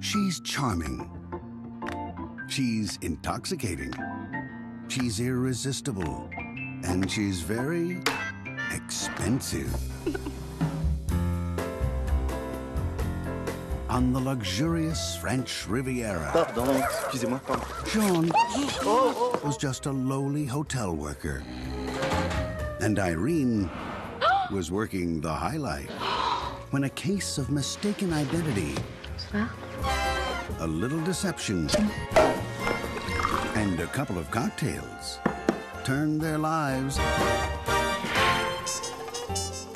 She's charming. She's intoxicating. She's irresistible. And she's very expensive. On the luxurious French Riviera, Pardon, excusez-moi, pardon. Jean oh, oh. was just a lowly hotel worker. And Irene was working the high life when a case of mistaken identity, a little deception, and a couple of cocktails. Turned their lives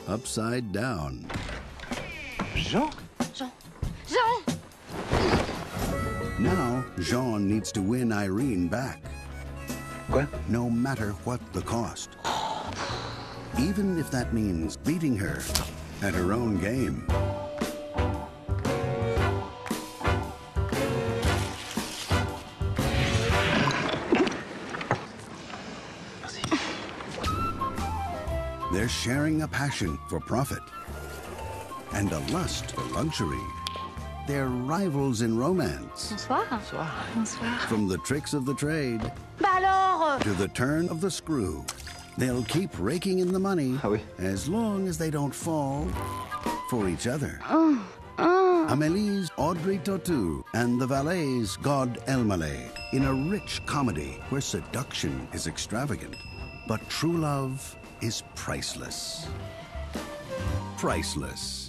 upside down. Jean? Jean. Jean! Now, Jean needs to win Irene back, Quoi? No matter what the cost. Even if that means beating her at her own game. They're sharing a passion for profit and a lust for luxury. They're rivals in romance, Bonsoir. Bonsoir. Bonsoir. from the tricks of the trade Bah alors to the turn of the screw. They'll keep raking in the money Ah oui. as long as they don't fall for each other. Oh, oh. Amélie's Audrey Tautou and the valet's Gad Elmaleh in a rich comedy where seduction is extravagant, but true love is priceless. Priceless.